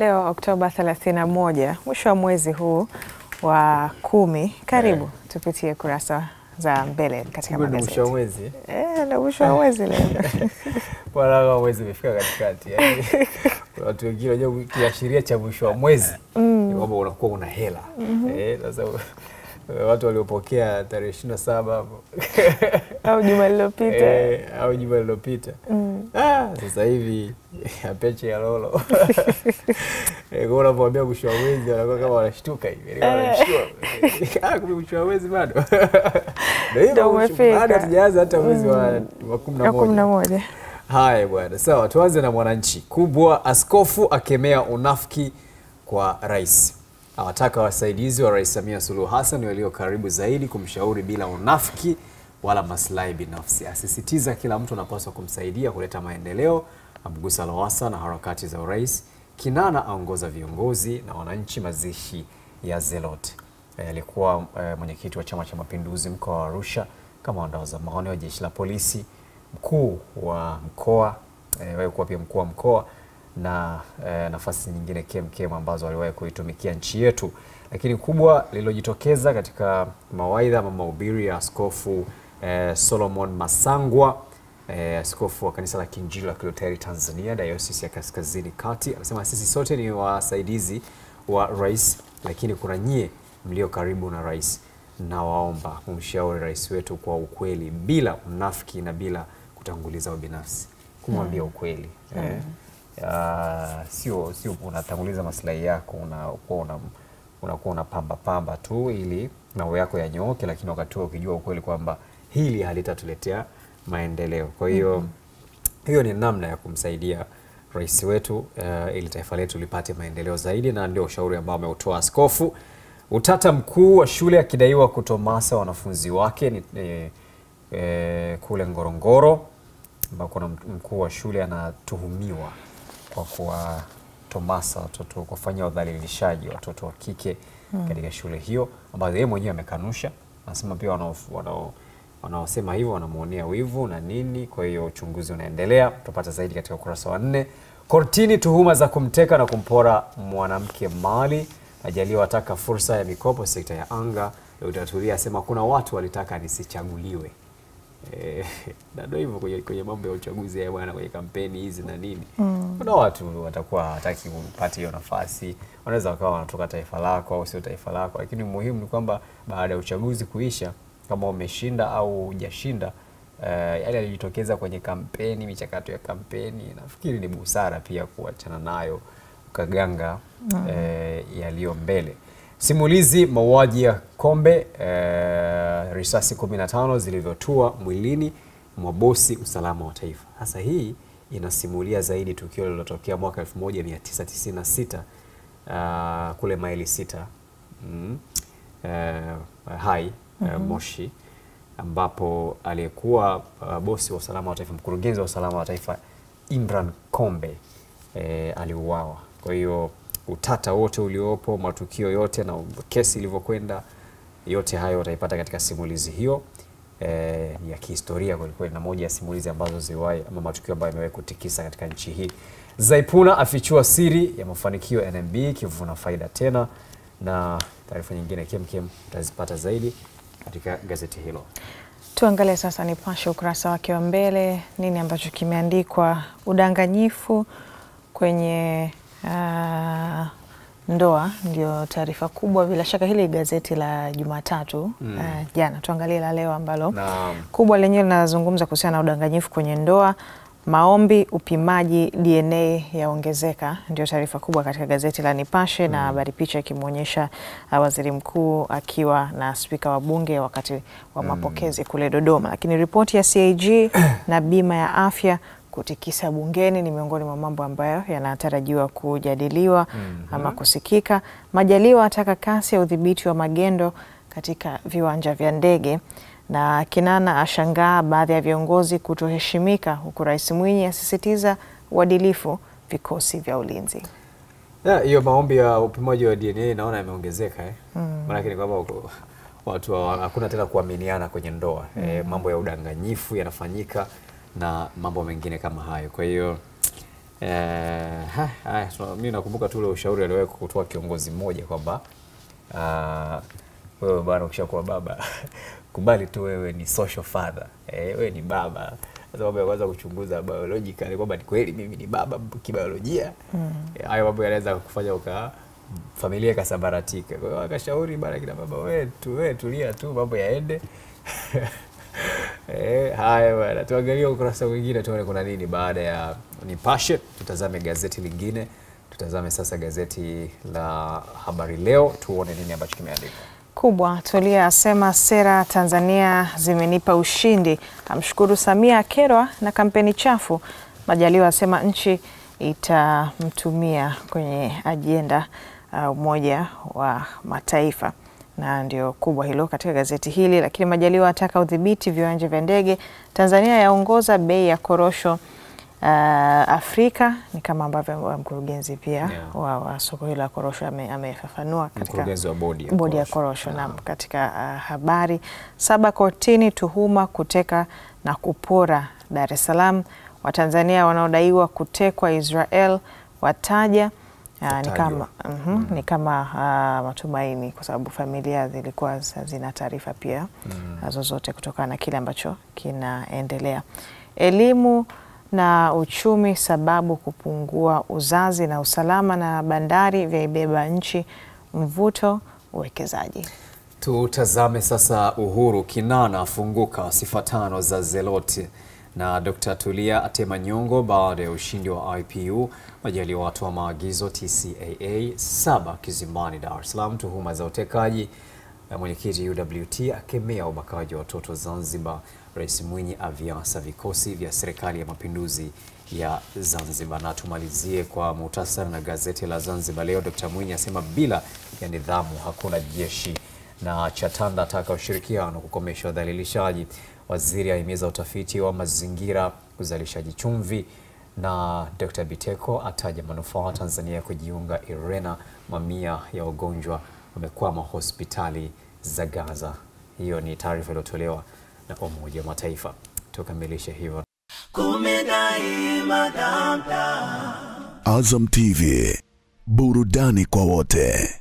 Leo Oktoba 31, mwisho wa mwezi huu wa kumi. Karibu yeah. tupitie kurasa za mbele katika magazeti. ni mwisho wa mwezi Eh, ndio mwisho wa mwezi leo. bwana, kama mwezi umefika katikati. Yani watu wengine wajua kiashiria cha mwisho wa mwezi ni kwamba unakuwa una hela eh. Sasa watu waliopokea tarehe ishirini na saba hapo. Au juma lilopita e, au juma lilopita ah, sasa hivi apeche ya lolo. Eh, kwa unapomwambia mwisho mwezi wanakuwa kama wanashtuka hivi. Ah, kumbe mwisho mwezi bado. Bado hatujaanza hata mwezi wa wa kumi na moja. Haya bwana, sawa, tuanze na Mwananchi. Kubwa, askofu akemea unafiki kwa rais, awataka wasaidizi wa Rais Samia Suluhu Hassan walio karibu zaidi kumshauri bila unafiki wala maslahi binafsi. Asisitiza kila mtu anapaswa kumsaidia kuleta maendeleo. Amgusa Lowassa na harakati za urais. Kinana aongoza viongozi na wananchi mazishi ya Zelot. Alikuwa Alikuwa e, mwenyekiti wa Chama cha Mapinduzi mkoa wa Arusha, kamanda wa zamani wa jeshi la polisi mkuu wa mkoa e, wewe kuwa pia mkuu wa mkoa na e, nafasi nyingine kemkem ambazo waliwahi kuitumikia nchi yetu, lakini kubwa lililojitokeza katika mawaidha ama mahubiri ya Askofu e, Solomon Masangwa e, askofu wa kanisa la Kiinjili la Kilutheri Tanzania Dayosisi ya Kaskazini Kati amesema sisi sote ni wasaidizi wa rais, lakini kuna nyie mlio karibu na rais. Na waomba mumshauri rais wetu kwa ukweli bila unafiki na bila kutanguliza ubinafsi, kumwambia ukweli. Eh. Ah, sio sio unatanguliza maslahi yako, unakuwa una, unakuwa unapamba pamba tu ili mambo yako yanyooke, lakini wakati huo ukijua ukweli kwamba hili halitatuletea maendeleo. Kwa hiyo mm -hmm. hiyo ni namna ya kumsaidia rais wetu uh, ili taifa letu lipate maendeleo zaidi, na ndio ushauri ambao ameutoa askofu. Utata mkuu wa shule akidaiwa kutomasa wanafunzi wake ni eh, eh, kule Ngorongoro ambako kuna mkuu wa shule anatuhumiwa kwa kuwatomasa watoto, kuwafanyia udhalilishaji watoto wa kike katika shule hiyo, ambayo yeye mwenyewe amekanusha. Anasema pia wanao- wanao- wanaosema hivyo wanamwonea wivu na nini. Kwa hiyo uchunguzi unaendelea, tutapata zaidi katika ukurasa wa nne. Kortini tuhuma za kumteka na kumpora mwanamke mali. Majaliwa ataka fursa ya mikopo sekta ya anga. Dkt. Tulia asema kuna watu walitaka nisichaguliwe. Eh, na ndio hivyo kwenye, kwenye mambo ya uchaguzi ya bwana, kwenye kampeni hizi na nini, mm. kuna watu watakuwa hawataki kupata hiyo nafasi. Wanaweza wakawa wanatoka taifa lako au sio taifa lako, lakini muhimu ni kwamba baada ya uchaguzi kuisha, kama umeshinda au hujashinda, uh, yale yalijitokeza kwenye kampeni, michakato ya kampeni, nafikiri ni busara pia kuachana nayo ukaganga eh, yaliyo mbele. Simulizi mauaji ya Kombe, eh, risasi 15 zilivyotua mwilini mwa bosi usalama wa taifa. Sasa hii inasimulia zaidi tukio lililotokea mwaka 1996 uh, kule maili sita mm, uh, hai mm -hmm. uh, Moshi ambapo aliyekuwa uh, bosi wa usalama wa taifa, mkurugenzi wa usalama wa taifa Imran Kombe eh, aliuawa. Kwa hiyo utata wote uliopo, matukio yote na kesi ilivyokwenda, yote hayo utaipata katika simulizi hiyo eh, ya kihistoria kwelikweli, na moja ya simulizi ambazo ziliwahi ama matukio ambayo yamewahi kutikisa katika nchi hii. Zaipuna afichua siri ya mafanikio NMB kivuna faida tena, na taarifa nyingine kemkem utazipata zaidi katika gazeti hilo. Tuangalie sasa Nipashe ukurasa wake wa mbele, nini ambacho kimeandikwa. Udanganyifu kwenye ah, ndoa ndio taarifa kubwa. Bila shaka hili gazeti la Jumatatu ah, jana. Tuangalie la leo ambalo Naam. kubwa lenyewe linazungumza kuhusiana na udanganyifu kwenye ndoa. Maombi upimaji DNA yaongezeka, ndio taarifa kubwa katika gazeti la Nipashe mm. na habari picha ikimwonyesha uh, waziri mkuu akiwa na spika wa bunge wakati wa mapokezi mm. kule Dodoma. Lakini ripoti ya CAG na bima ya afya kutikisa bungeni ni miongoni mwa mambo ambayo yanatarajiwa kujadiliwa mm -hmm. ama kusikika. Majaliwa ataka kasi ya udhibiti wa magendo katika viwanja vya ndege na Kinana ashangaa baadhi ya viongozi kutoheshimika, huku Rais Mwinyi asisitiza uadilifu vikosi vya ulinzi. Hiyo maombi ya upimaji wa DNA naona yameongezeka eh. mm. Maanake ni kwamba watu hakuna tena kuaminiana kwenye ndoa mm. eh, mambo ya udanganyifu yanafanyika na mambo mengine kama hayo. Kwa hiyo Eh, ha, haya, tuna- mi nakumbuka tu ule ushauri aliwahi kutoa kiongozi mmoja kwamba ah, wewe bwana ukishakuwa baba kubali tu wewe ni social father. Eh, wewe ni baba. Sasa mambo ya kwanza kuchunguza biologically kwamba ni kweli mimi ni baba kibiolojia. Mm. hayo mambo yanaweza kufanya uka familia ikasambaratika. Kwa hiyo akashauri bana kina baba wewe tu wewe tulia tu mambo yaende Eh, haya bwana, tuangalie ukurasa mwingine tuone kuna nini baada ya Nipashe. Tutazame gazeti lingine, tutazame sasa gazeti la Habari Leo, tuone nini ambacho kimeandikwa. kubwa. Tulia asema sera Tanzania zimenipa ushindi, amshukuru Samia akerwa na kampeni chafu. Majaliwa asema nchi itamtumia kwenye ajenda uh, Umoja wa Mataifa, na ndio kubwa hilo katika gazeti hili. Lakini Majaliwa ataka udhibiti viwanja vya ndege. Tanzania yaongoza bei ya korosho uh, Afrika, ni kama ambavyo mkurugenzi pia Yeah. wa, wa soko hilo la korosho ame- amefafanua katika Mkurugenzi wa bodi ya bodi ya korosho. korosho na katika uh, habari saba kotini, tuhuma kuteka na kupora Dar es Salaam. Watanzania wanaodaiwa kutekwa Israel wataja uh, ni mm -hmm, mm. ni kama uh, matumaini, kwa sababu familia zilikuwa zina taarifa pia mm. zozote kutokana na kile ambacho kinaendelea. Elimu na uchumi sababu kupungua uzazi na usalama na bandari vyaibeba nchi mvuto uwekezaji. Tutazame sasa Uhuru Kinana afunguka sifa tano za Zeloti na Dr. Tulia atema nyongo baada ya ushindi wa IPU. Majaliwa watoa maagizo TCAA saba kizimbani Dar es Salaam, tuhuma za utekaji. Mwenyekiti UWT akemea ubakaji wa watoto Zanzibar. Rais Mwinyi aviasa vikosi vya serikali ya mapinduzi ya Zanzibar. Na tumalizie kwa muhtasari na gazeti la Zanzibar Leo. Dr. Mwinyi asema bila ya nidhamu hakuna jeshi na Chatanda ataka ushirikiano kukomesha udhalilishaji. Waziri ahimiza utafiti wa mazingira uzalishaji chumvi, na Dr. Biteko ataja manufaa Tanzania kujiunga IRENA. Mamia ya wagonjwa wamekwama hospitali za Gaza. Hiyo ni taarifa iliyotolewa na Umoja wa Mataifa. Tukamilishe hivyo. Azam TV, burudani kwa wote.